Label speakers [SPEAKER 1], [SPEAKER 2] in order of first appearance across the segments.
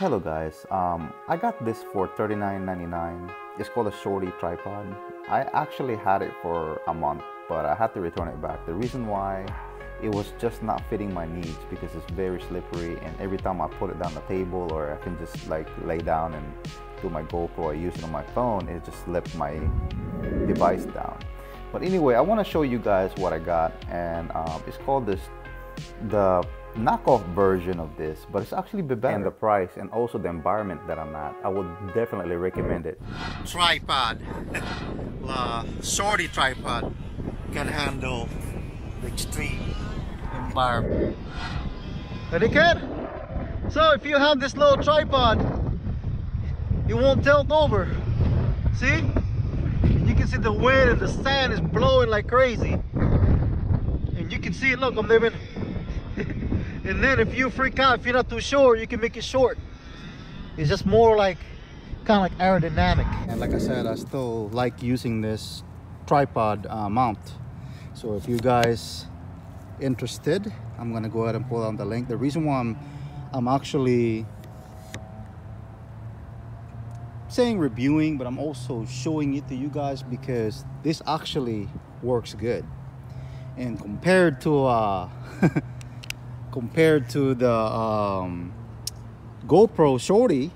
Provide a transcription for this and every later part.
[SPEAKER 1] Hello guys, um, I got this for $39.99. It's called a Shorty tripod. I actually had it for a month, but I had to return it back. The reason why it was just not fitting my needs because it's very slippery and every time I put it down the table or I can just like lay down and do my GoPro I use it on my phone, it just slipped my device down. But anyway, I want to show you guys what I got and um, it's called this, the knockoff version of this, but it's actually better. And the price and also the environment that I'm at, I would definitely recommend it.
[SPEAKER 2] Tripod, the shorty tripod can handle the extreme environment. Ready kid? So if you have this little tripod, it won't tilt over. See? You can see the wind and the sand is blowing like crazy. And you can see it, look, I'm living and then if you freak out if you're not too sure you can make it short. It's just more like kind of like aerodynamic. And like i said i still like using this tripod uh, mount. So if you guys interested i'm gonna go ahead and pull down the link. The reason why i'm i'm actually saying reviewing but i'm also showing it to you guys because this actually works good. And compared to uh compared to the um, GoPro Shorty,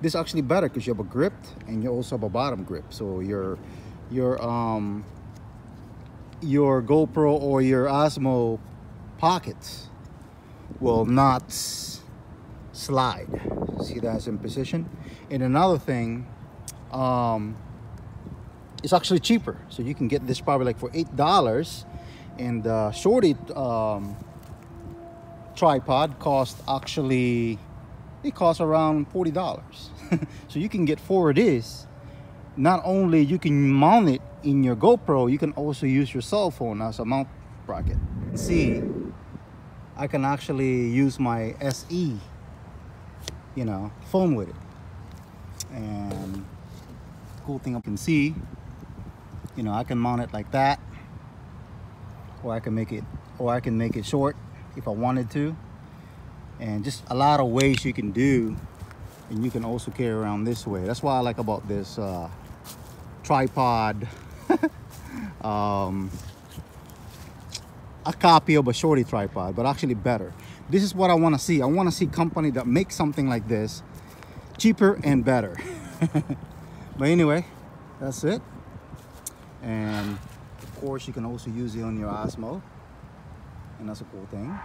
[SPEAKER 2] this is actually better because you have a grip and you also have a bottom grip. So your your um your GoPro or your Osmo pockets will not slide. See that's in position. And another thing, um, it's actually cheaper. So you can get this probably like for eight dollars, and uh, Shorty um, tripod cost actually it costs around $40 so you can get four of this. Not only you can mount it in your GoPro you can also use your cell phone as a mount bracket. See I can actually use my SE you know phone with it. And cool thing I can see you know I can mount it like that or I can make it or I can make it short if I wanted to. And just a lot of ways you can do and you can also carry around this way. That's why I like about this uh, tripod. Um, a copy of a shorty tripod but actually better. This is what I want to see. I want to see company that makes something like this cheaper and better. But anyway that's it. And of course you can also use it on your Osmo and that's a cool thing